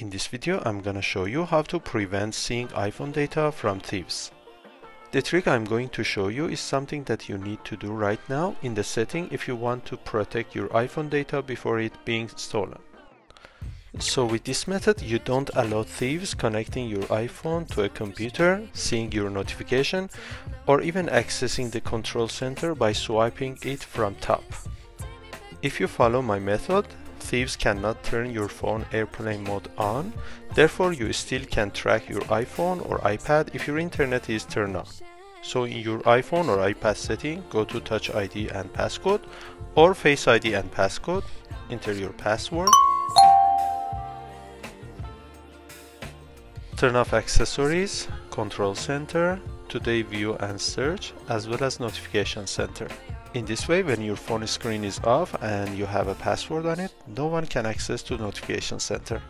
In this video, I'm gonna show you how to prevent seeing iPhone data from thieves. The trick I'm going to show you is something that you need to do right now in the setting if you want to protect your iPhone data before it being stolen. So with this method, you don't allow thieves connecting your iPhone to a computer, seeing your notification, or even accessing the control center by swiping it from top. If you follow my method, thieves cannot turn your phone airplane mode on, therefore you still can track your iPhone or iPad if your internet is turned on. So in your iPhone or iPad setting, go to Touch ID and passcode or Face ID and passcode, enter your password, turn off accessories, control center, today view and search, as well as notification center. In this way, when your phone screen is off and you have a password on it, no one can access to notification center.